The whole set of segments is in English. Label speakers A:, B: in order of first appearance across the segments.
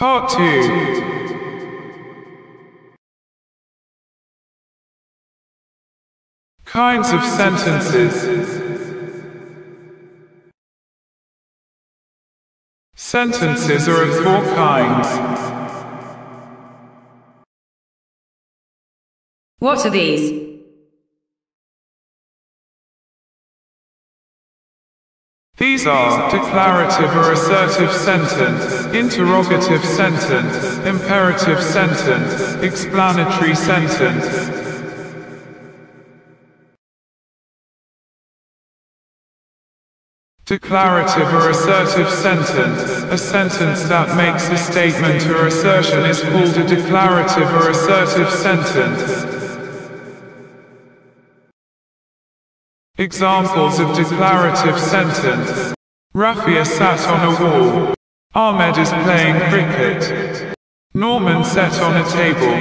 A: Part 2 Kinds of sentences Sentences are of four kinds.
B: What are these?
A: These are declarative or assertive sentence, interrogative sentence, imperative sentence, exclamatory sentence. Declarative or assertive sentence, a sentence that makes a statement or assertion is called a declarative or assertive sentence. Examples of declarative sentence. Rafia sat on a wall. Ahmed is playing cricket. Norman sat on a table.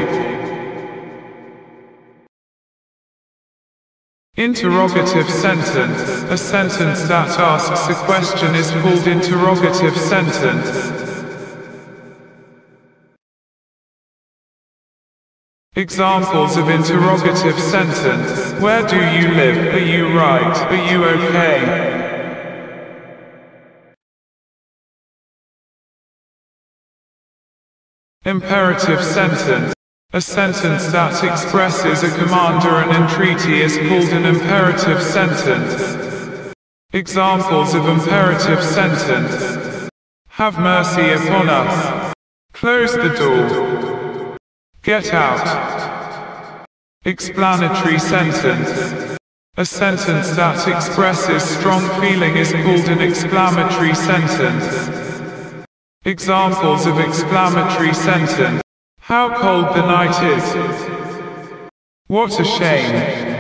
A: Interrogative sentence. A sentence that asks a question is called interrogative sentence. Examples of interrogative sentence. Where do you live? Are you right? Are you okay? Imperative sentence. A sentence that expresses a command or an entreaty is called an imperative sentence. Examples of imperative sentence. Have mercy upon us. Close the door. Get out. Exclamatory sentence. A sentence that expresses strong feeling is called an exclamatory sentence. Examples of exclamatory sentence. How cold the night is. What a shame.